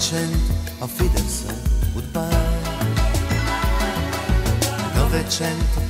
Novecento auf Wiedersehen, goodbye. Novecento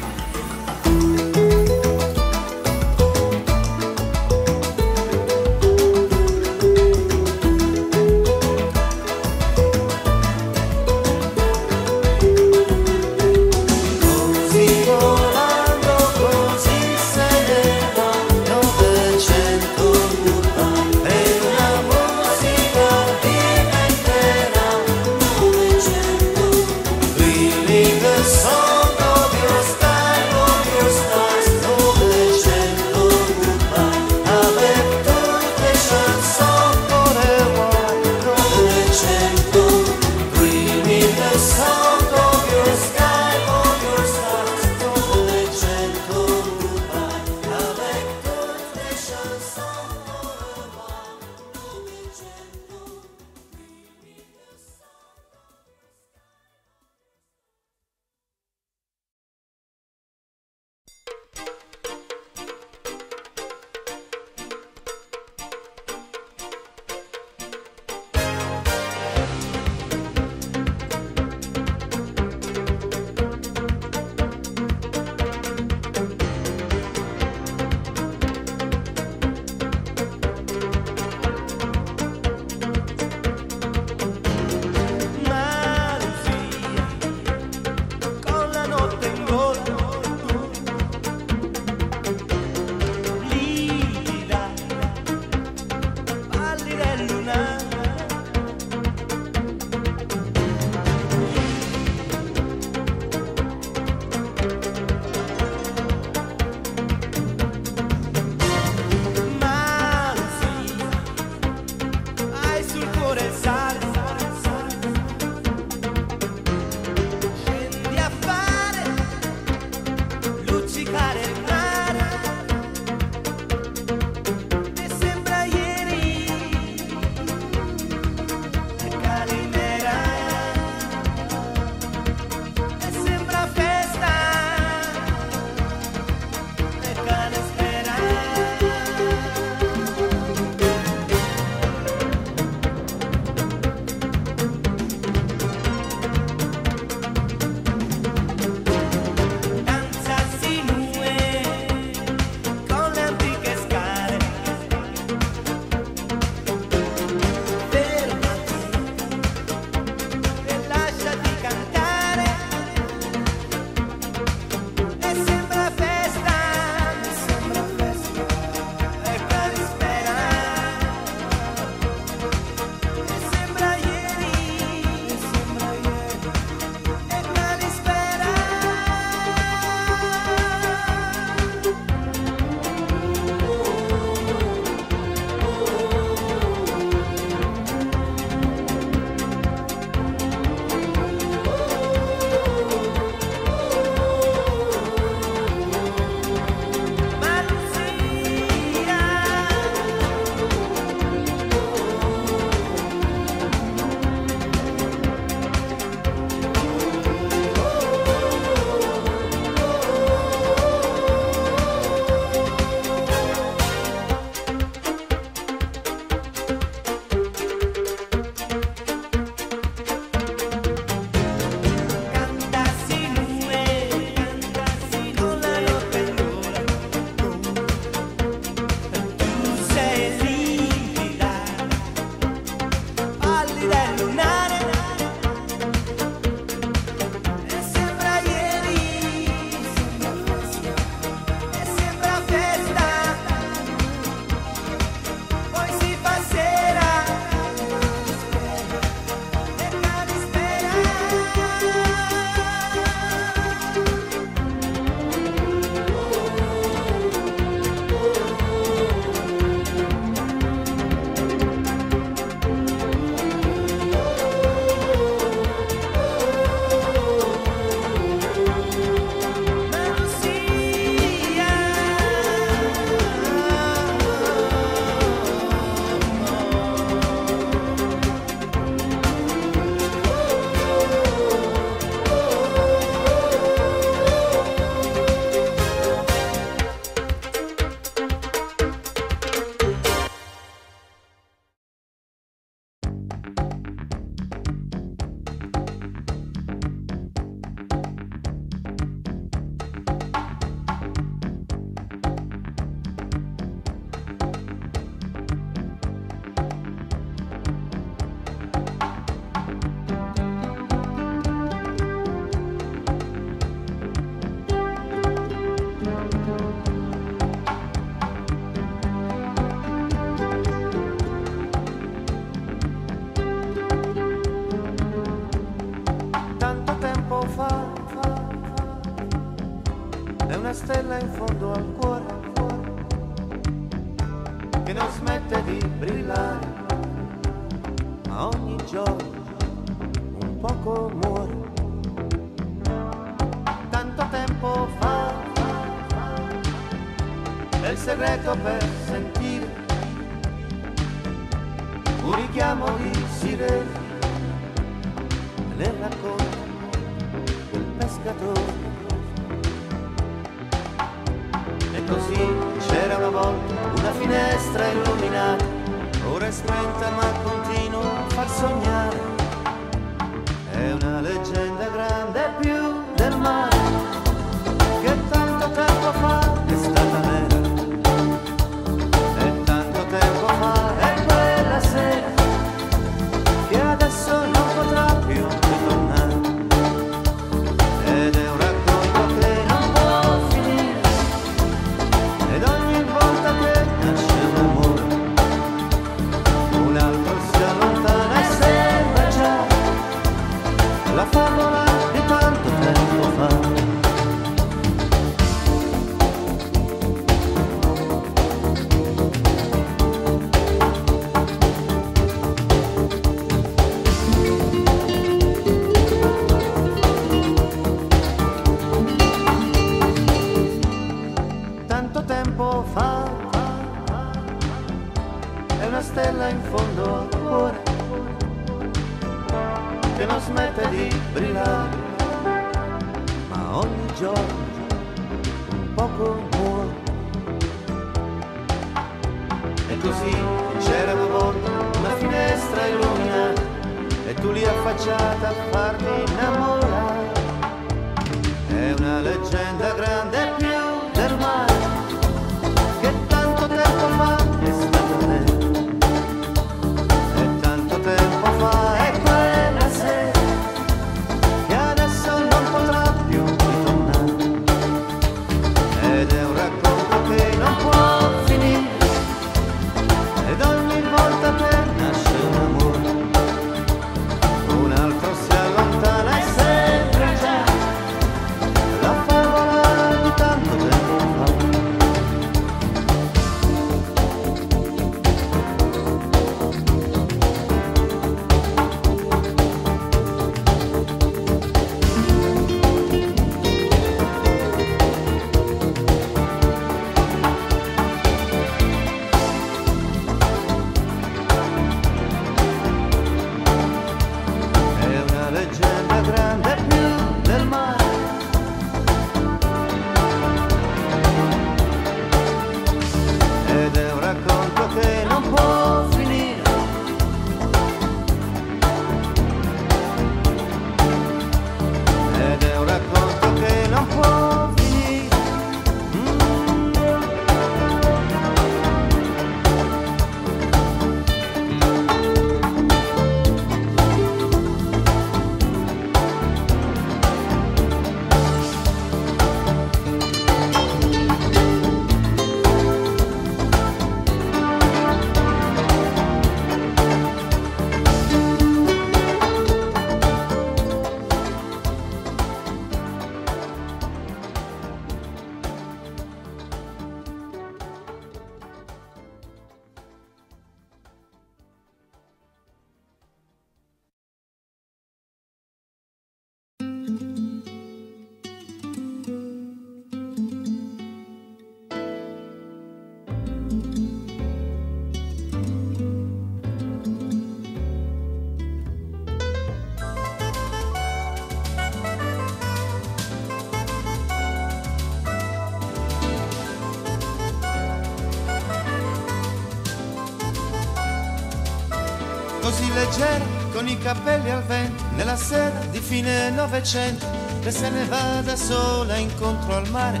fine novecento e se ne va da sola incontro al mare.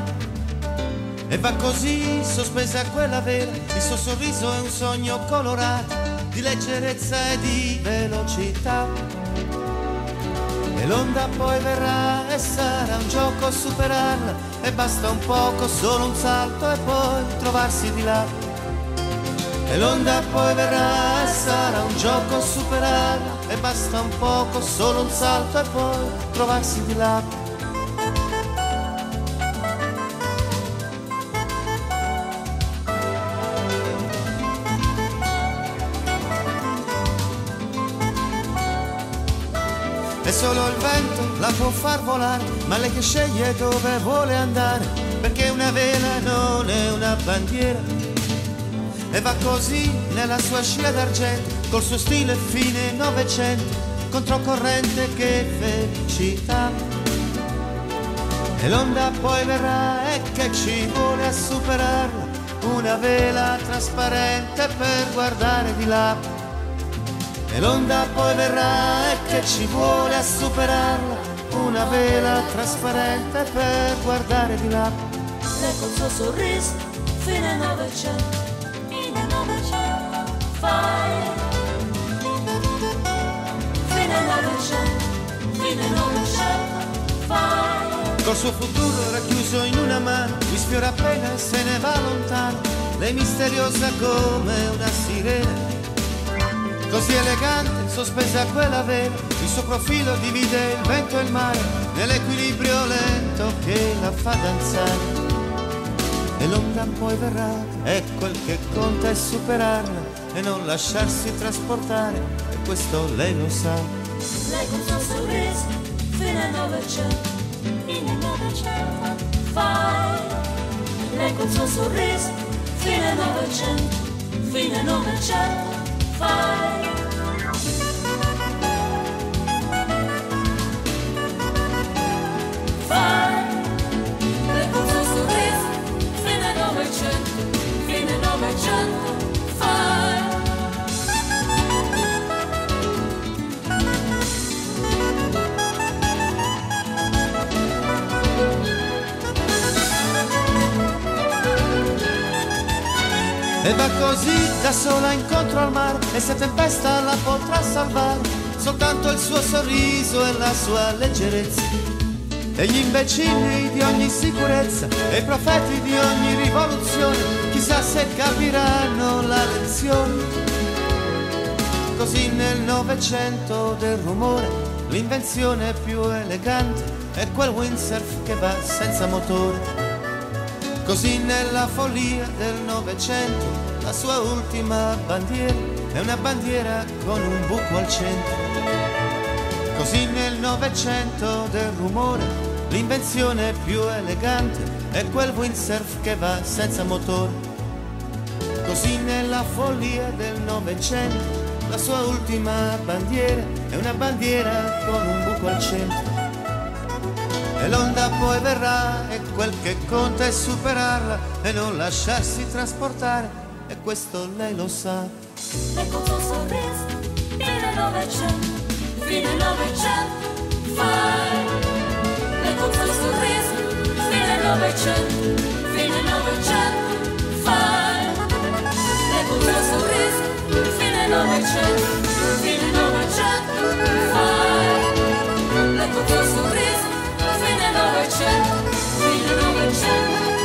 E va così sospesa quella vela il suo sorriso è un sogno colorato di leggerezza e di velocità. E l'onda poi verrà e sarà un gioco a superarla e basta un poco solo un salto e poi trovarsi di là. E l'onda poi verrà sarà un gioco superato E basta un poco, solo un salto e poi trovarsi di là. E solo il vento la può far volare, ma lei che sceglie dove vuole andare, perché una vela non è una bandiera, e va così nella sua scia d'argento, col suo stile fine novecento, controcorrente che felicità. E l'onda poi verrà e che ci vuole a superarla, una vela trasparente per guardare di là e l'onda poi verrà e che ci vuole a superarla, una vela trasparente per guardare di là. Lei col suo sorriso, fine novecento, fai. Fine novecento, fine novecento, fai. Col suo futuro racchiuso in una mano, mi sfiora appena e se ne va lontano, lei misteriosa come una sirena così elegante, sospesa quella vela, il suo profilo divide il vento e il mare, nell'equilibrio lento che la fa danzare. E l'onda poi verrà, e quel che conta è superarla e non lasciarsi trasportare, e questo lei lo sa. Lei con suo sorriso, fine novecento, fine novecento, fai. Lei col suo sorriso, fine novecento, fine novecento, fai. E va così da sola incontro al mare e se tempesta la potrà salvare soltanto il suo sorriso e la sua leggerezza. E gli imbecilli di ogni sicurezza e i profeti di ogni rivoluzione, chissà se capiranno la lezione. Così nel Novecento del rumore, l'invenzione più elegante è quel windsurf che va senza motore. Così nella follia del Novecento la sua ultima bandiera è una bandiera con un buco al centro. Così nel Novecento del rumore l'invenzione più elegante è quel windsurf che va senza motore. Così nella follia del Novecento la sua ultima bandiera è una bandiera con un buco al centro. E l'onda poi verrà e quel che conta è superarla e non lasciarsi trasportare e questo lei lo sa. E con suo sorriso, fine novecento, fine novecento, fai. E con suo sorriso, fine novecento, fine novecento, fai. E con suo sorriso, fine novecento, fine novecento, fai. E con suo sorriso, fine novecento, fine novecento,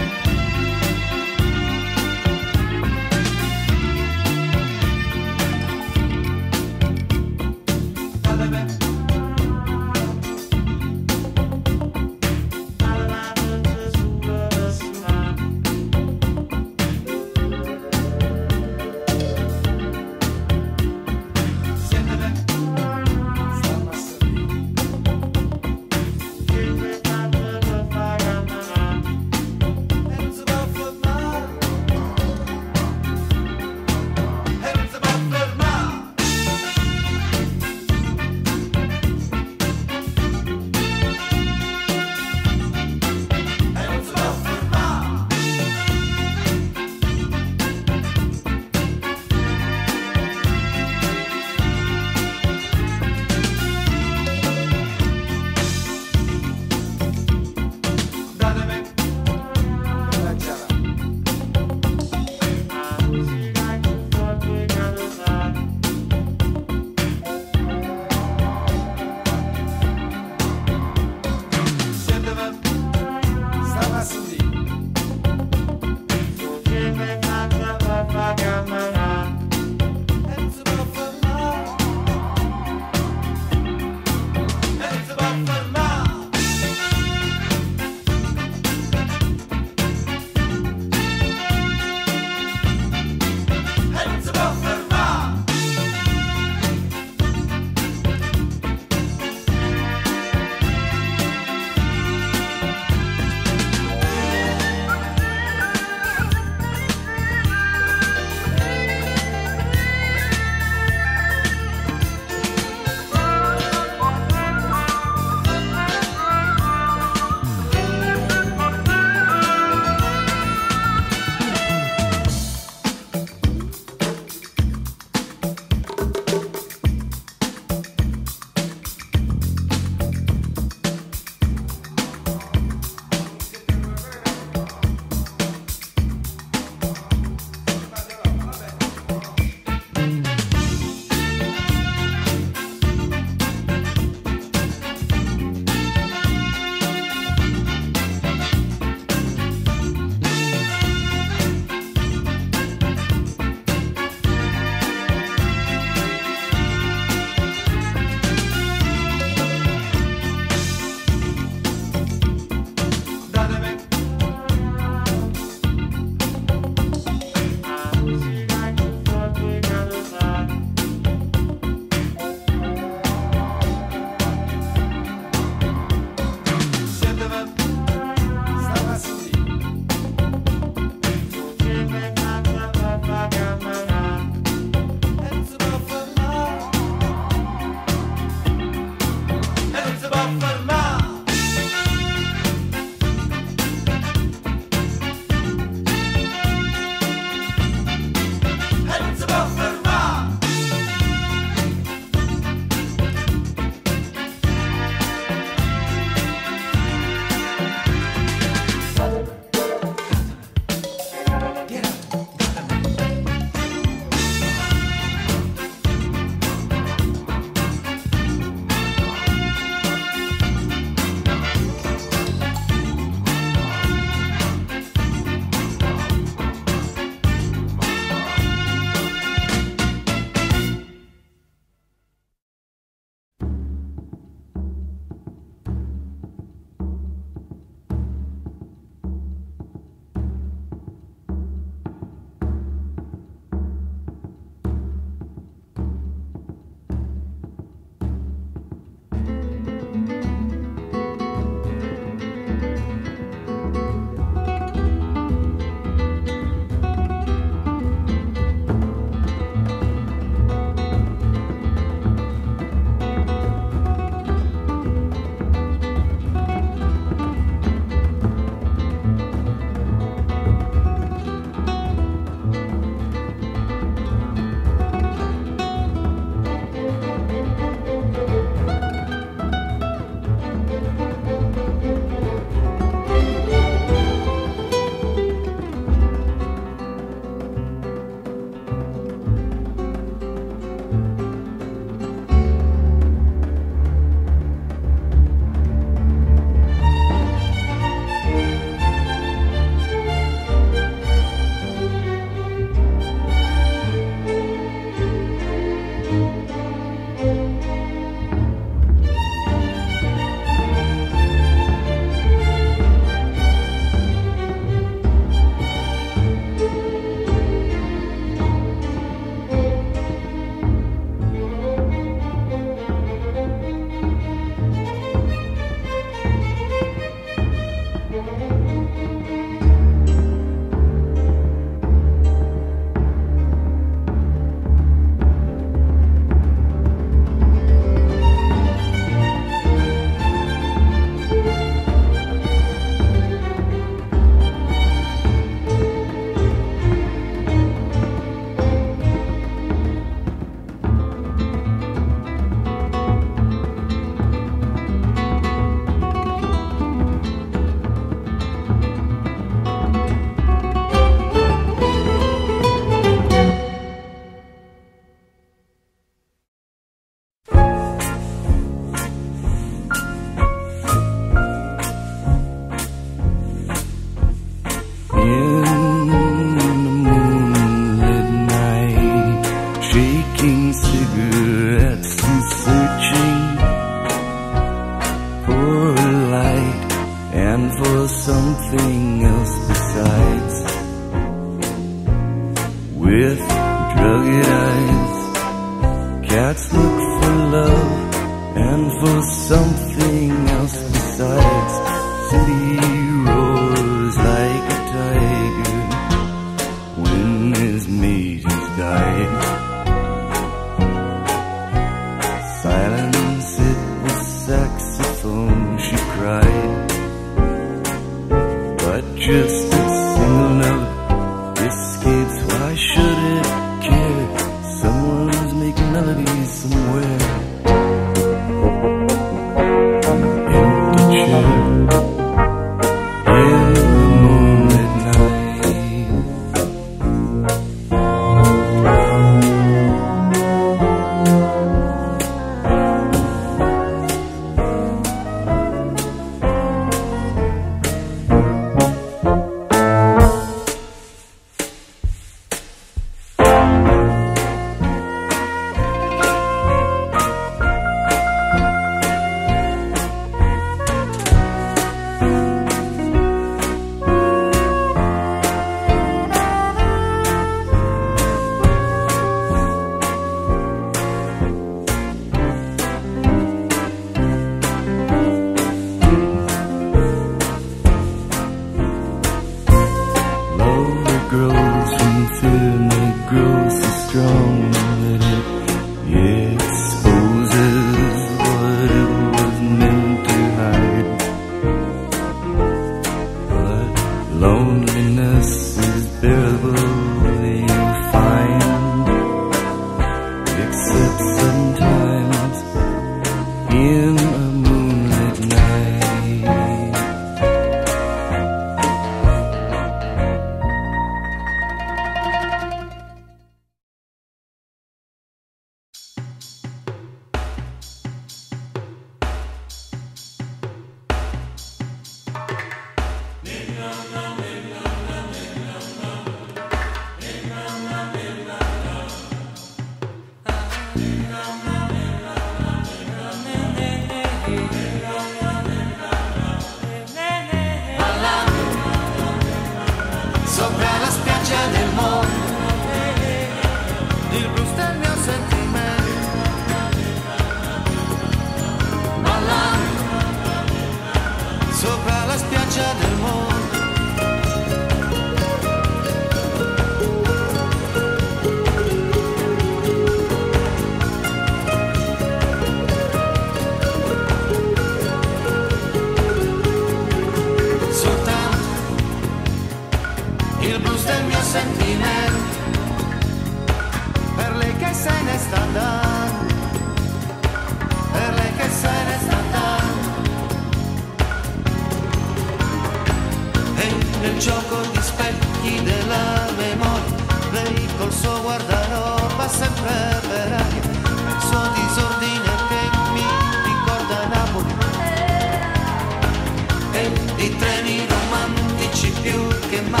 e i treni romantici più che mai.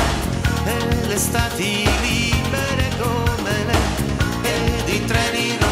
E le stati libere come le ed i treni romantici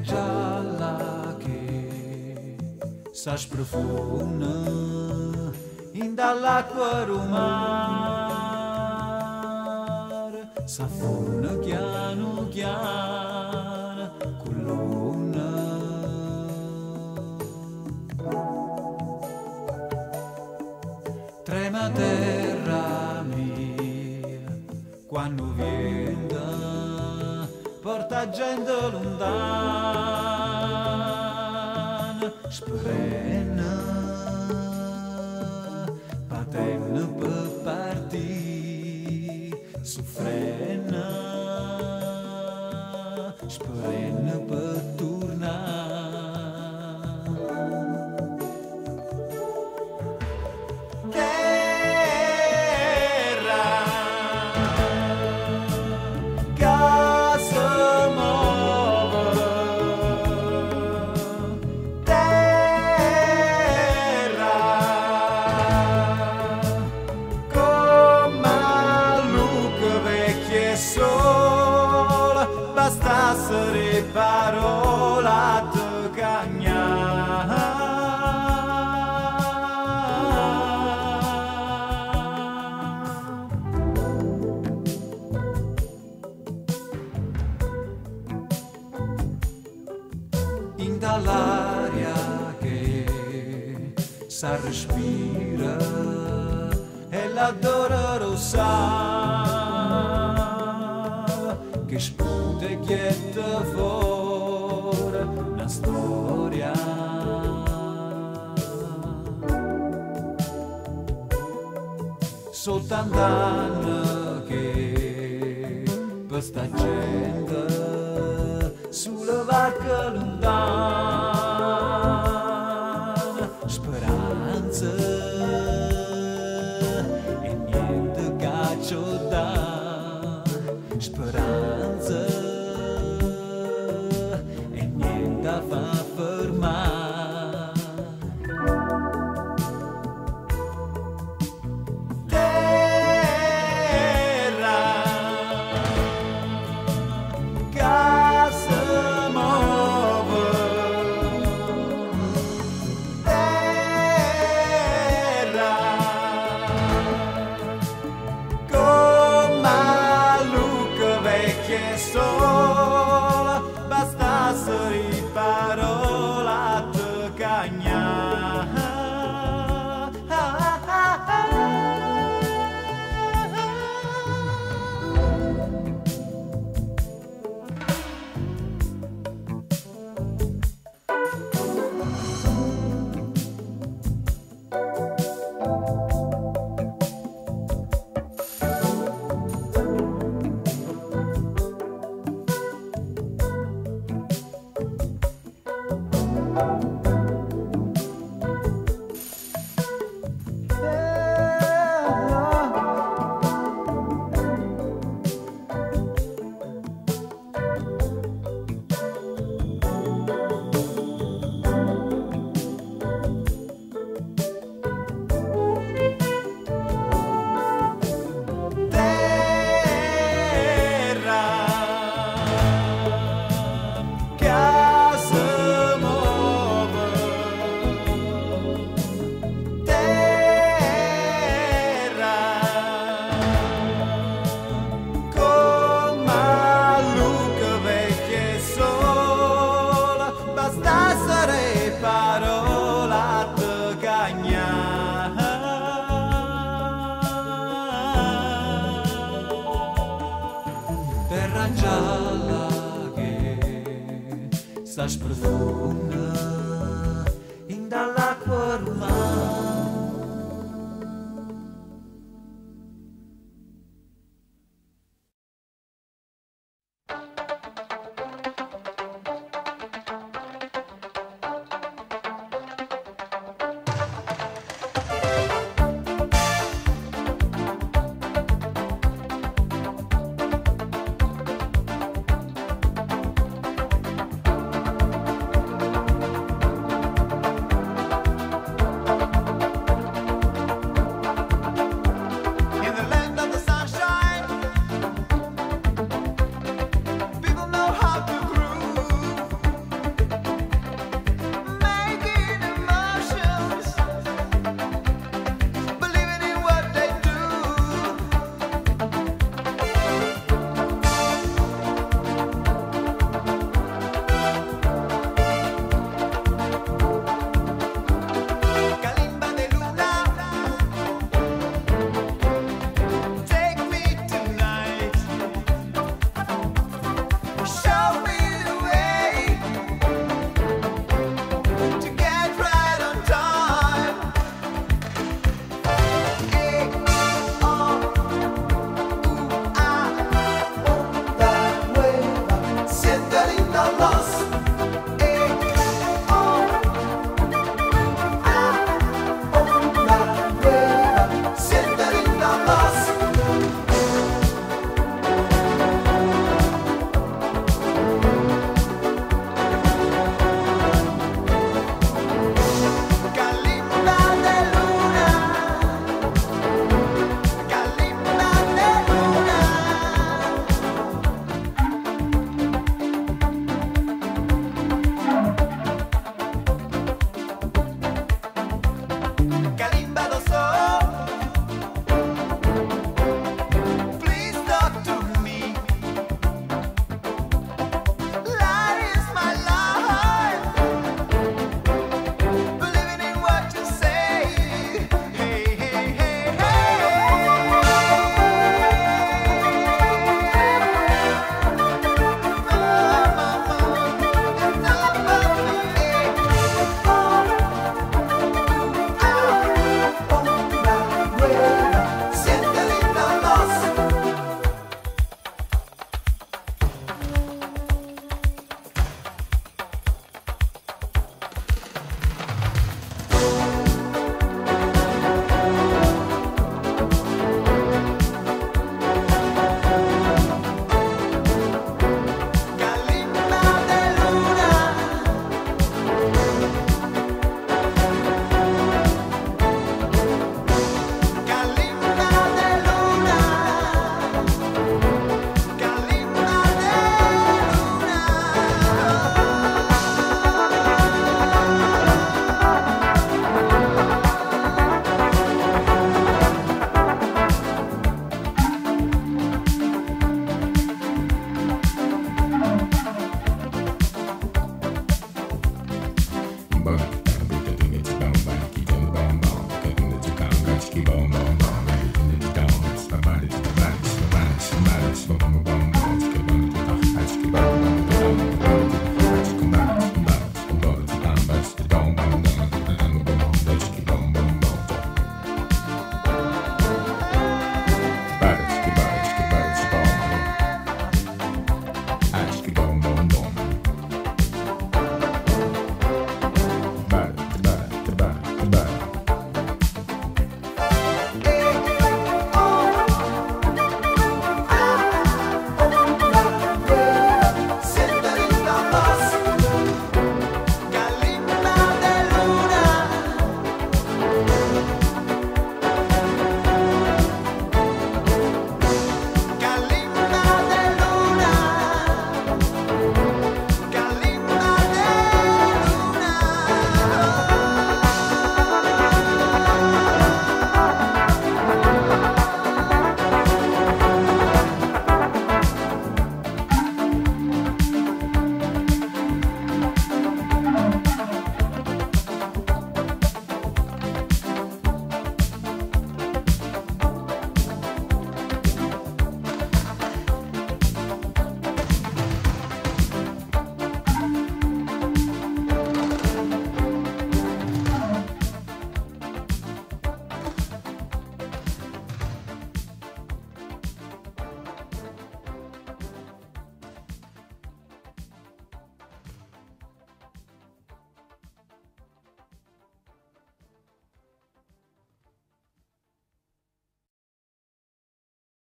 jala che sa sprofuna in dall'acqua rumar sa funa chiano chiano la gente lontana. Spera. dolorosa che spute chietta fuori una storia. Soltanto anni che per sta gente sulla vacca lontana your